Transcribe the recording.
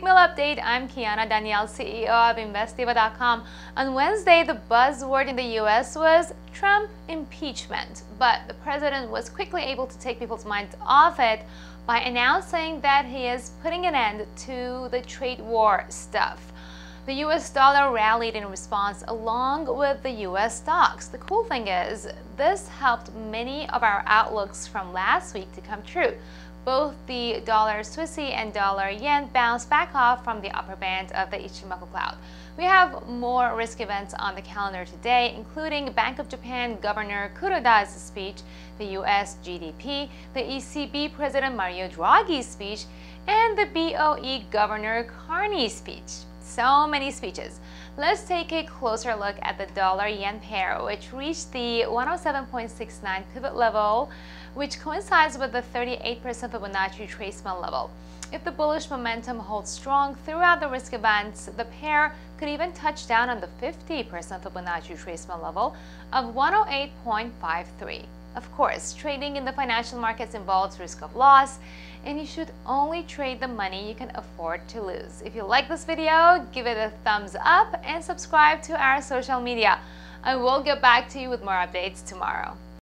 Email update. I'm Kiana Danial, CEO of InvestDiva.com. On Wednesday, the buzzword in the U.S. was Trump impeachment, but the president was quickly able to take people's minds off it by announcing that he is putting an end to the trade war stuff. The US dollar rallied in response along with the US stocks. The cool thing is, this helped many of our outlooks from last week to come true. Both the dollar Swissy and dollar yen bounce back off from the upper band of the Ichimoku cloud. We have more risk events on the calendar today, including Bank of Japan Governor Kuroda's speech, the US GDP, the ECB President Mario Draghi's speech, and the BOE Governor Carney's speech. So many speeches. Let's take a closer look at the dollar yen pair, which reached the 107.69 pivot level, which coincides with the 38% Fibonacci retracement level. If the bullish momentum holds strong throughout the risk events, the pair could even touch down on the 50% Fibonacci retracement level of 108.53. Of course, trading in the financial markets involves risk of loss, and you should only trade the money you can afford to lose. If you like this video, give it a thumbs up and subscribe to our social media. I will get back to you with more updates tomorrow.